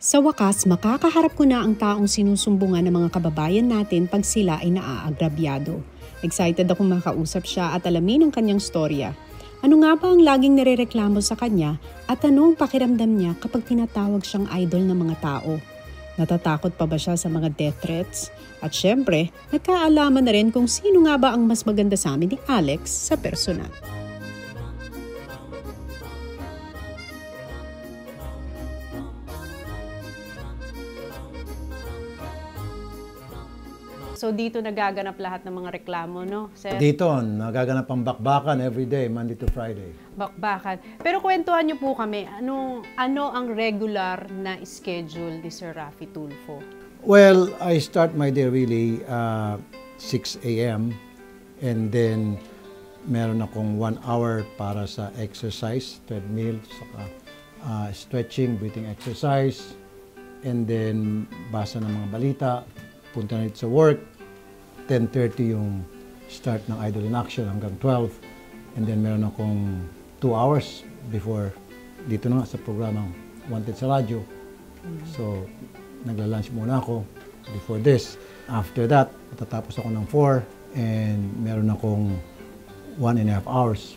Sa wakas, makakaharap ko na ang taong sinusumbungan ng mga kababayan natin pag sila ay naaagrabyado. Excited akong makausap siya at alamin ang kanyang storya. Ano nga ba ang laging nirereklamo sa kanya at ano ang pakiramdam niya kapag tinatawag siyang idol ng mga tao? Natatakot pa ba siya sa mga death threats? At syempre, nagkaalaman na rin kung sino nga ba ang mas maganda sa amin ni Alex sa personal. So dito nagaganap lahat ng mga reklamo, no? Sir? Dito, nagaganap ang bakbakan every day, Monday to Friday. bakbakan. Pero kwentuhan niyo po kami, ano, ano ang regular na schedule ni Sir Rafi Tulfo? Well, I start my day really uh, 6 a.m. and then meron akong 1 hour para sa exercise, treadmill, saka uh, stretching, breathing exercise, and then basa ng mga balita, punta na sa work, 10.30 yung start ng Idol in Action hanggang 12, and then meron akong 2 hours before dito na nga sa programang Wanted sa Radyo. So, nagla-lunch muna ako before this. After that, matatapos ako ng 4 and meron akong 1 and a half hours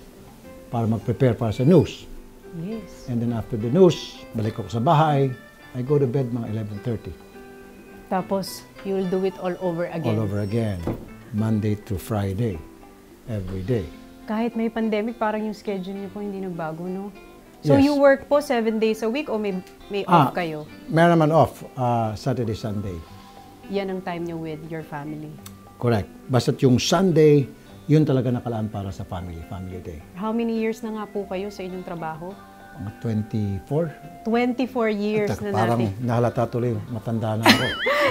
para mag-prepare para sa news. Yes. And then after the news, balik ako sa bahay. I go to bed mga 11.30. Tapos, you'll do it all over again. All over again. Monday to Friday. Every day. Kahit may pandemic, parang yung schedule niyo po hindi nagbago, no? So Yes. you work po seven days a week o may, may Ah. off kayo? Meron naman off uh, Saturday, Sunday. Yan ang time niyo with your family. Correct. Basta't yung Sunday, yun talaga nakalaan para sa family, family day. How many years na nga po kayo sa inyong trabaho? Mga 24. 24 years Taka, na parang natin. nahalata tuloy, matanda na ako.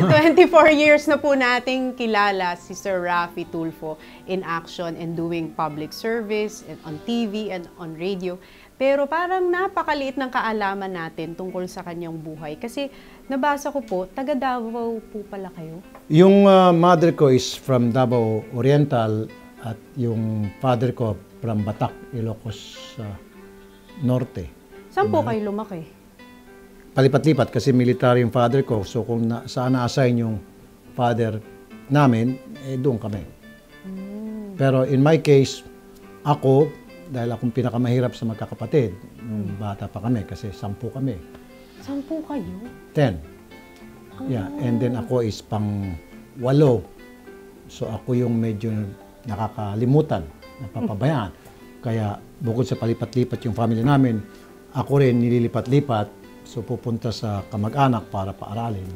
24 years na po nating kilala si Sir Rafi Tulfo in action and doing public service and on TV and on radio. Pero parang napakaliit ng kaalaman natin tungkol sa kanyang buhay. Kasi nabasa ko po, taga Davao po pala kayo. yung uh, mother ko is from Davao Oriental at yung father ko from Batak, Ilocos uh, Norte. Saan po kayo lumaki? Palipat-lipat kasi military yung father ko. So kung na, saan na-assign yung father namin, eh doon kami. Pero in my case, ako, dahil akong pinakamahirap sa magkakapatid, nung bata pa kami, kasi sampu kami. Saan po kayo? Ten. Yeah, and then ako is pang walo. So ako yung medyo nakakalimutan, napapabayaan. Kaya bukod sa palipat-lipat yung family namin, ako rin nililipat-lipat. So pupunta sa kamag-anak para paaralin.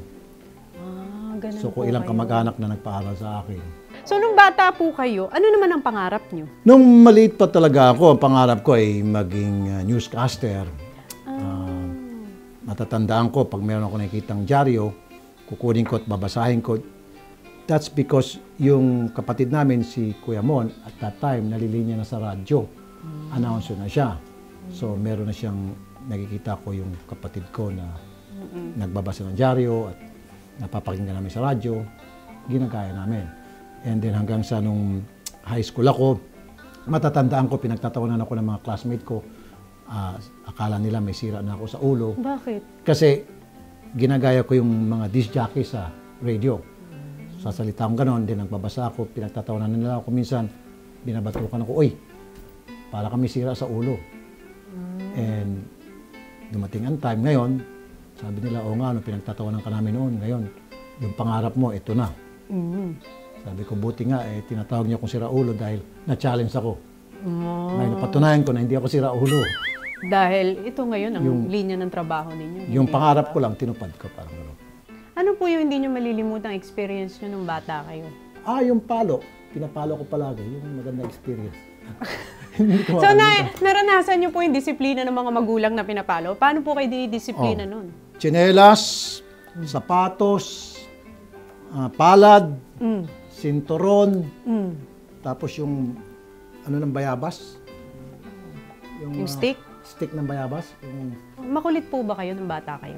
Ah, ganun So po kung ilang kayo. kamag-anak na nagpaaral sa akin. So nung bata po kayo, ano naman ang pangarap nyo? Nung maliit pa talaga ako, ang pangarap ko ay maging uh, newscaster. Ah, matatandaan ko, pag meron ako nakikitang dyaryo, kukunin ko at babasahin ko. That's because yung kapatid namin, si Kuya Mon, at that time, nalilinya na sa radyo. Announcer na siya. So, meron na siyang, nakikita ko yung kapatid ko na nagbabasa ng dyaryo at napapakinggan namin sa radyo. Ginagaya namin. And then hanggang sa nung high school ako, matatandaan ko, pinagtatawanan ako ng mga classmate ko. Ah, akala nila may sira na ako sa ulo. Bakit? Kasi ginagaya ko yung mga disc jockey sa radio. Sasalita akong ganon, din nagbabasa ako, pinagtatawanan nila ako minsan, binabatukan ako, Uy, para kami sira sa ulo. And dumating ang time ngayon, sabi nila, o nga, no, pinagtatawanan ka namin noon, ngayon, yung pangarap mo, ito na. Mm. Sabi ko, buti nga, eh, tinatawag niya akong sira ulo dahil na-challenge ako. Oh. Ngayon, napatunayan ko na hindi ako sira ulo. Dahil ito ngayon ang Yung- linya ng trabaho ninyo. Yung pangarap ba? ko lang, tinupad ko parang gano'n. Ano po yung hindi nyo malilimutang experience nyo nung bata kayo? Ah, yung palo. Pinapalo ko palagi. Yung maganda experience. So, na, naranasan nyo po yung disiplina ng mga magulang na pinapalo. Paano po kayo dinidisiplina Oh. nun? Tsinelas, sapatos, ah, palad, Mm. sinturon, Mm. tapos yung ano ng bayabas? Yung ah, stick? Stick ng bayabas. Yung Makulit po ba kayo nung bata kayo?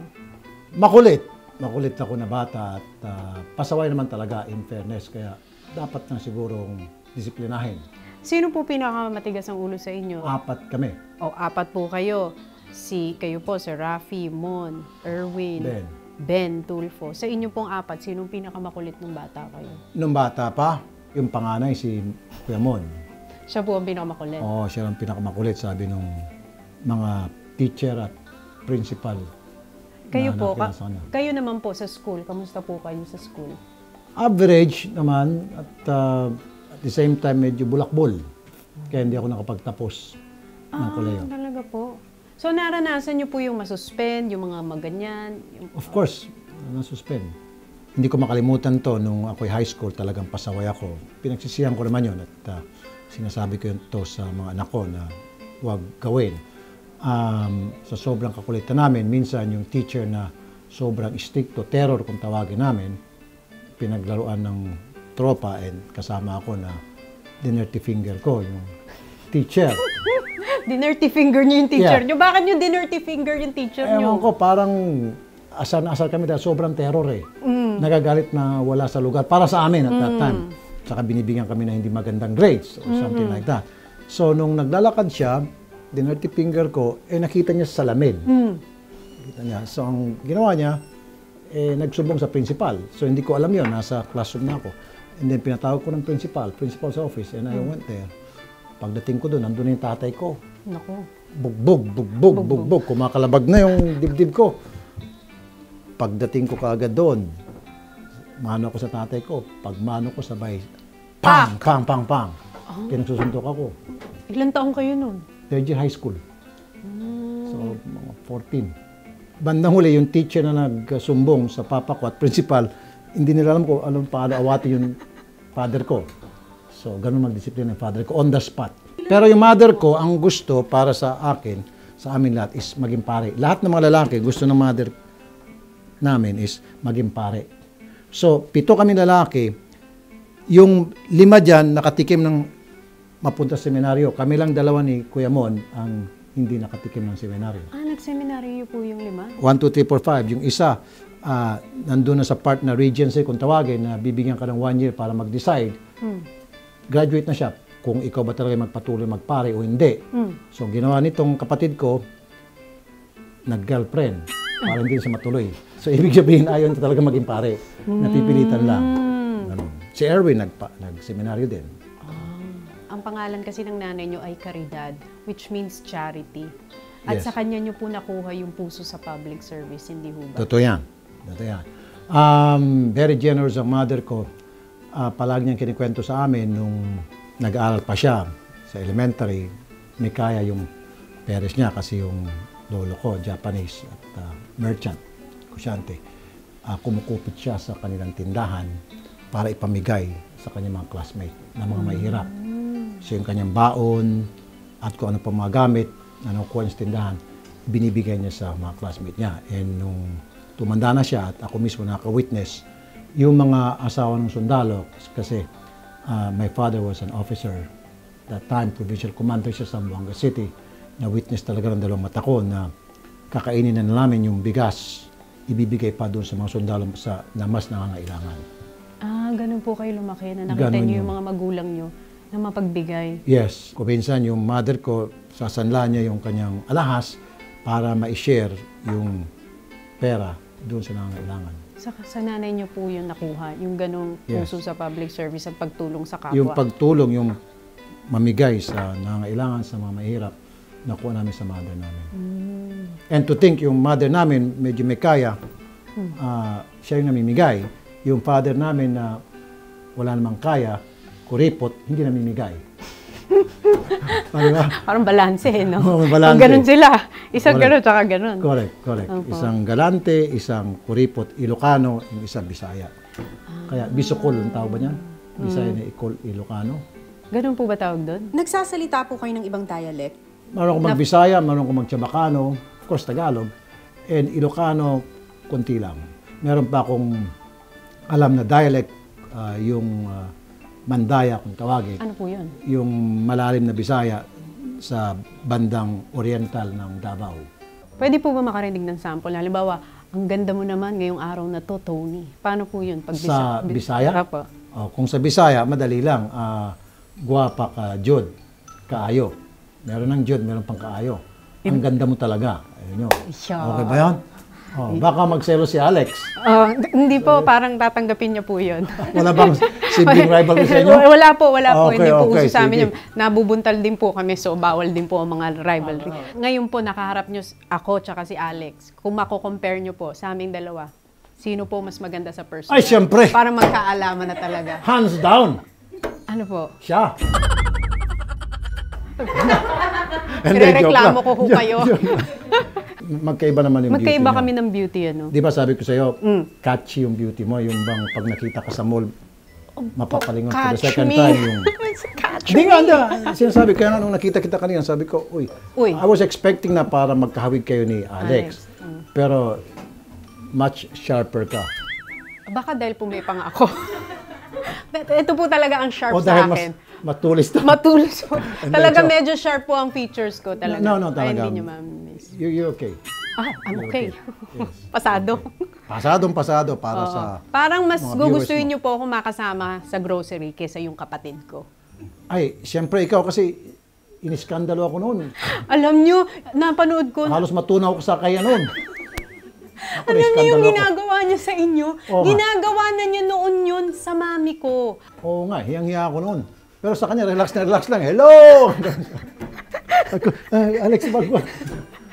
makulit. Makulit ako na bata at ah, pasaway naman talaga in fairness. Kaya dapat na sigurong disiplinahin. Sino po pinakamatigas ang ulo sa inyo? Apat kami. O, apat po kayo. si kayo po, si Rafi, Mon, Erwin, Ben. Ben Tulfo. Sa inyo pong apat, sinong pinakamakulit ng bata kayo? Nung bata pa, yung panganay si Kuya Mon. Siya po ang pinakamakulit. Oo, siya ang pinakamakulit, sabi nung mga teacher at principal. Kayo na po, nakilala ka- kayo naman po sa school. Kamusta po kayo sa school? Average naman at uh, at the same time medyo bulakbol. Kaya hindi ako nakapagtapos ng koleyo. Ah, talaga po. So, naranasan niyo po yung masuspend, yung mga maganyan, yung Of course, nasuspend. Hindi ko makalimutan to nung ako'y high school, talagang pasaway ako. Pinagsisihan ko naman yun at uh, sinasabi ko yun to sa mga anak ko na huwag gawin. Um, sa sobrang kakulitan namin, minsan yung teacher na sobrang stricto, terror kung tawagin namin, pinaglaruan ng tropa and kasama ako na dinnerty finger ko, yung teacher. Dinnerty finger niyo yung teacher Yeah. niyo. Bakit yung dinnerty finger yung teacher Ewan niyo? ko, parang asar na asar kami dahil sobrang terror eh. Nagagalit na wala sa lugar. Para sa amin at that time. Saka binibigyan kami na hindi magandang grades or something like that. So, nung naglalakad siya, dinnerty finger ko, eh nakita niya sa salamin. Nakita niya. So, ang ginawa niya, eh, nagsumbong sa principal. So, hindi ko alam yon Nasa classroom na ako. And then, pinatawag ko ng principal, principal's office, and I went there. Pagdating ko doon, nandun na yung tatay ko Naku. bugbog, bugbog, bugbog, kumakalabag na yung dibdib ko. Pagdating ko kaagad doon, mano ako sa tatay ko. Pag mano ko sabay, pang, pang, pang, pang. Pinagsusuntok ako. Ilan taong kayo nun? Third year high school. So, mga 14. Bandang huli, yung teacher na nagsumbong sa papa ko at principal, hindi nila alam kung anong paano awatin yung father ko. So, ganun magdisiplina yung father ko on the spot. Pero yung mother ko, ang gusto para sa akin, sa amin lahat, is maging pare. Lahat ng mga lalaki, gusto ng mother namin is maging pare. So, pito kami lalaki, yung lima dyan nakatikim ng mapunta sa seminaryo. Kami lang dalawa ni Kuya Mon ang hindi nakatikim ng seminaryo. Ah, nag-seminaryo po yung lima? 1, 2, 3, 4, 5. Yung isa, ah, nandun na sa part na regency, kung tawagin, na bibigyan ka ng one year para mag-decide. Hmm. Graduate na siya kung ikaw ba talaga magpatuloy magpare o hindi. Hmm. So, ginawa nitong kapatid ko, nag-girlfriend para hindi siya matuloy. So, ibig sabihin, ayaw niya talaga maging pare. Napipilitan lang. Ganun. Si Erwin, nagpa, nag-seminaryo din. Ang pangalan kasi ng nanay niyo ay Caridad, which means charity. At Yes. sa kanya niyo po nakuha yung puso sa public service, hindi ho ba? Totoo yan. Totoo yan. Um, very generous ang mother ko. Ah, palagi niyang kinikwento sa amin nung nag-aaral pa siya sa elementary. May kaya yung parents niya kasi yung lolo ko, Japanese at ah, merchant, kusyante. Ah, kumukupit siya sa kanilang tindahan para ipamigay sa kanyang mga classmate na mga mahirap. So yung kanyang baon at kung ano pa mga gamit na nakukuha niya sa tindahan, binibigay niya sa mga classmate niya. And nung tumanda na siya at ako mismo nakaka-witness, yung mga asawa ng sundalo, kasi ah, my father was an officer that time, provincial commander siya sa Buanga City, na witness talaga ng dalawang mata ko na kakainin na namin yung bigas, ibibigay pa doon sa mga sundalo sa, na mas nangangailangan. Ah, ganun po kayo lumaki na nakita Ganun niyo yung yun. mga magulang niyo na mapagbigay. Yes. Kung minsan yung mother ko, sasanla niya yung kanyang alahas para ma-share yung pera doon sa nangangailangan. Sa, sa nanay niyo po yung nakuha, yung ganong Yes. puso sa public service at pagtulong sa kapwa. Yung pagtulong, yung mamigay sa nangangailangan sa mga mahirap, nakuha namin sa mother namin. And to think, yung mother namin, medyo may kaya, ah, siya yung namimigay. Yung father namin na wala namang kaya, kuripot, hindi namimigay. Di ba? Parang balanse, eh, no? Oo, may balanse. Kung ganun sila. Isang Correct. ganun, tsaka ganun. Correct, correct. Isang galante, isang kuripot, Ilocano, yung isang Bisaya. Kaya Bisokol, ang tawag ba niyan? Bisaya na Ikol, Ilocano. Ganun po ba tawag doon? Nagsasalita po kayo ng ibang dialect? Meron ko mag-Bisaya, meron ko mag-Chabacano, of course Tagalog, and Ilocano, konti lang. Meron pa akong alam na dialect, ah, yung ah, Mandaya kung tawagin, Ano po yun? yung malalim na Bisaya sa bandang oriental ng Davao. Pwede po ba makarinig ng sample? Halimbawa, ang ganda mo naman ngayong araw na to, Tony. Paano po yun? Pag Sa Bisa- Bisaya? Oh, kung sa Bisaya, madali lang. Ah, guwapa ka, Jod, kaayo. Meron ng Jod, meron pang kaayo. Ang ganda mo talaga. Ayun yun. Okay ba yan? Oh, baka magselo si Alex. Ah, d- hindi po, parang tatanggapin niya po yun. Wala bang sibling rivalry sa inyo? wala po, wala po. Okay, Hindi po okay, uso sa amin sige. yun. Nabubuntal din po kami, so bawal din po ang mga rivalry. Ngayon po, nakaharap nyo s- ako tsaka si Alex. Kung mako-compare nyo po sa aming dalawa, sino po mas maganda sa person? Ay, syempre. Para magkaalaman na talaga. Hands down. Ano po? Siya. Joke Irereklamo lang. ko ho kayo. Magkaiba naman yung Magkaiba beauty kami niyo. ng beauty, ano? Di ba sabi ko sa'yo, Mm. catchy yung beauty mo. Yung bang pag nakita ka sa mall, mapapalingon for the second me. time. Yung... Catch me. nga, hindi. Sinasabi, kaya nga nung nakita kita kanina, sabi ko, uy, Uy. I was expecting na para magkahawig kayo ni Alex. Alex, mm. Pero, much sharper ka. Baka dahil pumipang ako. Ito po talaga ang sharp O sa dahil mas akin. Matulis na. Matulis po. Hindi, talaga joke. medyo sharp po ang features ko talaga. No, no, Ay, talaga. hindi nyo ma-miss. You, you're okay. Ah, I'm okay. okay. Yes. Pasado. Pasadong pasado para Oo. sa... Parang mas gugustuhin nyo po ako makasama sa grocery kaysa yung kapatid ko. Ay, siyempre ikaw kasi iniskandalo ako noon. Alam nyo, napanood ko, Halos matunaw ko sa kaya noon. Ako, alam niyo yung ginagawa niya sa inyo? Oo nga. ginagawa na niya noon yun sa mami ko. Oo nga, hiyang-hiya ako noon. Pero sa kanya, relax na relax lang. Hello! Ay, Alex, wag.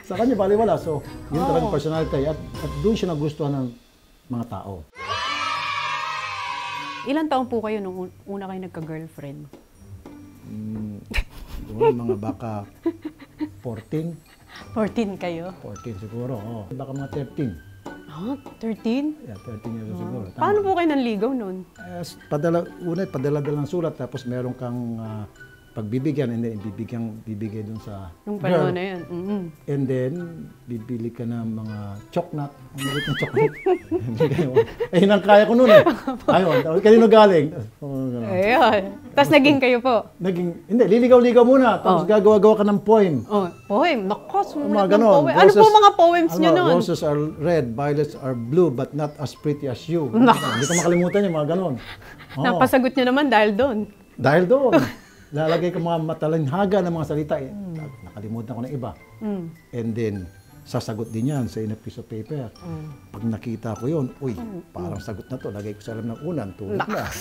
Sa kanya, baliwala. So, yun talagang personality. At, at doon siya nagustuhan ng mga tao. Ilan taon po kayo nung un- una kayo nagka-girlfriend? Doon, mga baka 14. 14 kayo? 14 siguro. Oh. Baka mga 13. Ah, 13? Yeah, 13 years old siguro. Tama. Paano po kayo nanligaw nun? Eh, padala, una, padala-dala ng sulat, tapos meron kang ah, pagbibigyan, and then bibigyan, bibigay dun sa girl. panahon na yun. Mm-mm. And then, bibili ka ng mga choknat. Ang malit ng chocolate. Eh, yun ang kaya ko noon eh. Ayun, kanino galing? Oh. Ayun. Tapos naging kayo po. Naging, hindi, liligaw-ligaw muna. Tapos gagawa-gawa ka ng poem. Oh, poem. Naku, sumulat Mga ng poem. Ano po mga poems ano, niyo nun? Roses are red, violets are blue, but not as pretty as you. Hindi ko makalimutan yung mga ganon. Oo. Napasagot niyo naman dahil doon. Dahil doon, lalagay ko mga matalinhaga ng mga salita. Eh, nakalimutan ko na iba. Mm. And then, sasagot din yan sa in a piece of paper. Mm. Pag nakita ko yun, uy, parang sagot na to. Lagay ko sa alam ng unan, tulog na.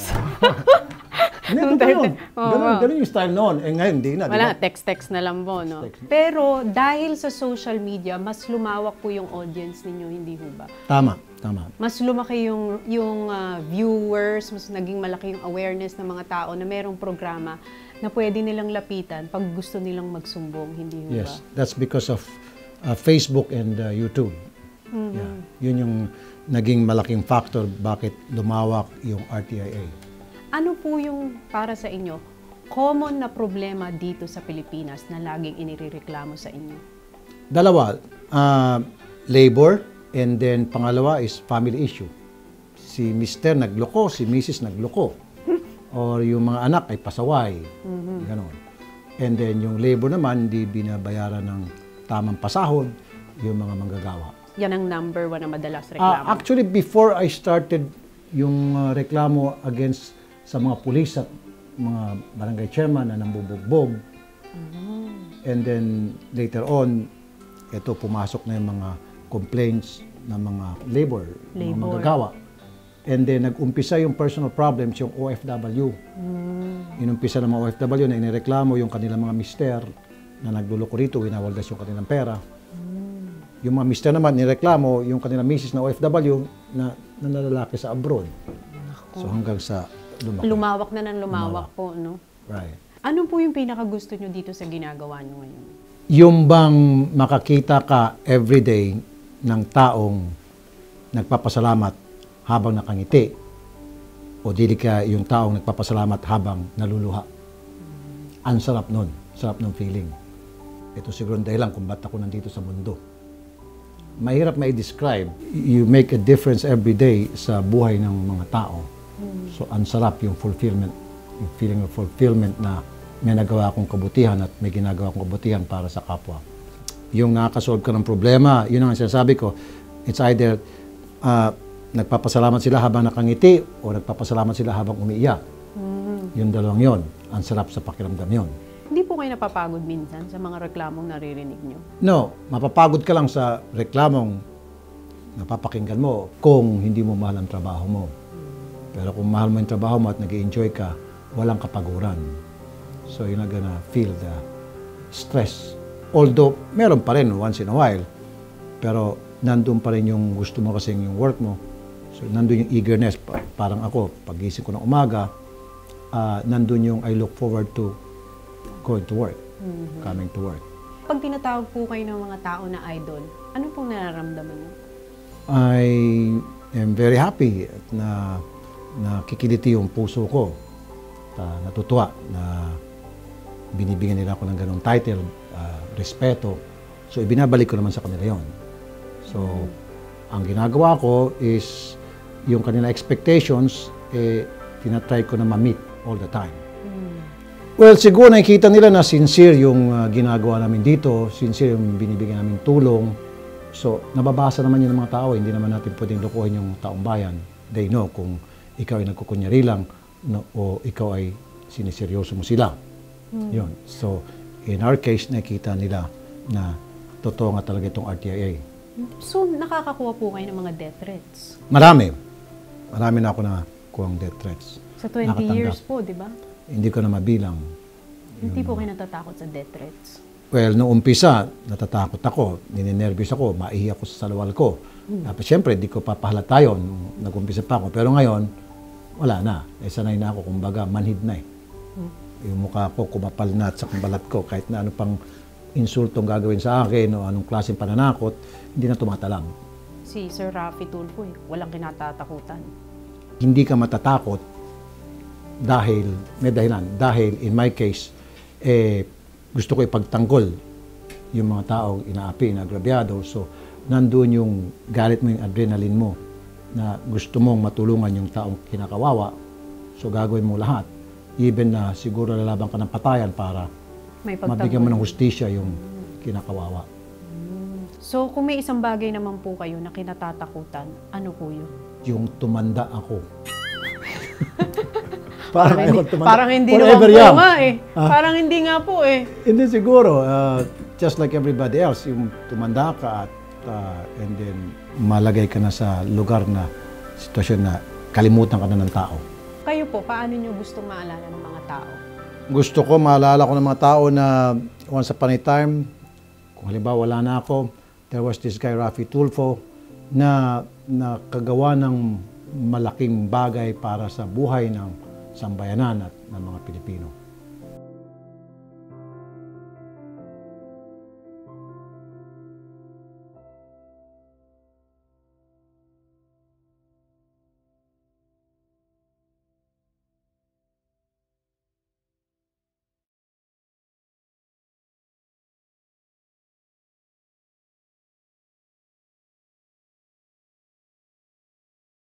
Nung totoo yun. Ganun, ganun yung style noon. Eh ngayon, hindi na. Wala, text-text na lang po, no? Text. Pero dahil sa social media, mas lumawak po yung audience ninyo, hindi ho ba? Tama, tama. Mas lumaki yung, yung ah, viewers, mas naging malaki yung awareness ng mga tao na merong programa na pwede nilang lapitan pag gusto nilang magsumbong, hindi ho ba? Yes, that's because of uh, Facebook and uh, YouTube. Mm-hmm. Yeah. Yun yung naging malaking factor bakit lumawak yung RTIA. Ano po yung para sa inyo, common na problema dito sa Pilipinas na laging inireklamo sa inyo? Dalawa, uh, labor and then pangalawa is family issue. Si Mr. nagloko, si Mrs. nagloko. Or yung mga anak ay pasaway. Ganon. And then yung labor naman, hindi binabayaran ng tamang pasahod yung mga manggagawa. Yan ang number one na madalas Ah, reklamo. actually, before I started yung uh, reklamo against sa mga pulis at mga barangay chairman na nambubugbog, and then later on, ito pumasok na yung mga complaints ng mga labor, ng mga Labor. manggagawa. And then nag-umpisa yung personal problems, yung OFW. Inumpisa ng mga OFW na inireklamo yung kanilang mga mister na nagluloko rito, winawaldas yung kanilang pera. Yung mga mister naman, nireklamo yung kanilang misis na OFW na nanlalaki sa abroad. So hanggang sa lumaki. Lumawak na ng lumawak po, no? right. Ano po yung pinakagusto nyo dito sa ginagawa nyo ngayon? Yung bang makakita ka everyday ng taong nagpapasalamat habang nakangiti o dili ka yung taong nagpapasalamat habang naluluha. Ang sarap nun. Sarap ng feeling. Ito siguro ang dahilan kung ba't ako nandito sa mundo. Mahirap may describe. You make a difference every day sa buhay ng mga tao. So, ang sarap yung fulfillment, yung feeling of fulfillment na may nagawa akong kabutihan at may ginagawa akong kabutihan para sa kapwa. Yung nakakasolve ka ng problema, yun ang sinasabi ko, it's either ah, nagpapasalamat sila habang nakangiti o nagpapasalamat sila habang umiiyak. Yung dalawang yon, ang sarap sa pakiramdam yon. Hindi po kayo napapagod minsan sa mga reklamong naririnig nyo? No, mapapagod ka lang sa reklamong napapakinggan mo kung hindi mo mahal ang trabaho mo. Pero kung mahal mo yung trabaho mo at nag enjoy ka, walang kapaguran. So you're not gonna feel the stress. Although, meron pa rin once in a while. Pero nandun pa rin yung gusto mo kasi yung work mo. So nandun yung eagerness. Pa- Parang ako, pagising ko ng umaga, ah, nandun yung I look forward to going to work, coming to work. Pag tinatawag po kayo ng mga tao na idol, ano pong nararamdaman nyo? I am very happy at na nakikiliti yung puso ko. Ta- natutuwa na binibigyan nila ako ng ganong title, ah, respeto. So, ibinabalik ko naman sa kanila yon. So, ang ginagawa ko is yung kanila expectations, eh, tinatry ko na ma-meet all the time. Well, siguro nakikita nila na sincere yung ah, ginagawa namin dito, sincere yung binibigyan namin tulong. So, nababasa naman yun ng mga tao, hindi naman natin pwedeng lukuhin yung taong bayan. They know kung ikaw ay nagkukunyari lang no, o ikaw ay siniseryoso mo sila. Yun. So, in our case, nakita nila na totoo nga talaga itong RTIA. So, nakakakuha po kayo ng mga death threats. Marami. Marami na ako na kuwang death threats. Sa 20 Nakatanggap. years po, di ba? Hindi ko na mabilang. Hindi po kayo natatakot sa death threats. Well, nung umpisa, natatakot ako, nininervous ako, maihi ako sa salawal ko. Tapos syempre, di ko papahalata yun nung nag-umpisa pa ako. Pero ngayon, wala na. Eh, sanay na ako, kumbaga, manhid na eh. Yung mukha ko, kumapal na at sa balat ko, kahit na ano pang insultong gagawin sa akin o anong klaseng pananakot, hindi na tumatalang. Si Sir Rafi Tulfo, eh, walang kinatatakutan. Hindi ka matatakot dahil, may dahilan, dahil in my case, eh, gusto ko ipagtanggol yung mga taong inaapi, inagrabyado. So, nandun yung galit mo, yung adrenaline mo, na gusto mong matulungan yung taong kinakawawa. So, gagawin mo lahat. Even na siguro lalaban ka ng patayan para May mabigyan mo ng hustisya yung kinakawawa. So, kung may isang bagay naman po kayo na kinatatakutan, ano po yun? Yung tumanda ako. Parang, hindi, ayaw tumanda. parang hindi naman Forever po young. nga eh. Parang hindi nga po eh. Hindi siguro. uh, just like everybody else, yung tumanda ka at uh, and then malagay ka na sa lugar na sitwasyon na kalimutan ka na ng tao. Kayo po, paano nyo gustong maalala ng mga tao? Gusto ko maalala ko ng mga tao na once upon a time, kung halimbawa wala na ako, there was this guy Rafi Tulfo na nakagawa ng malaking bagay para sa buhay ng sambayanan at ng mga Pilipino.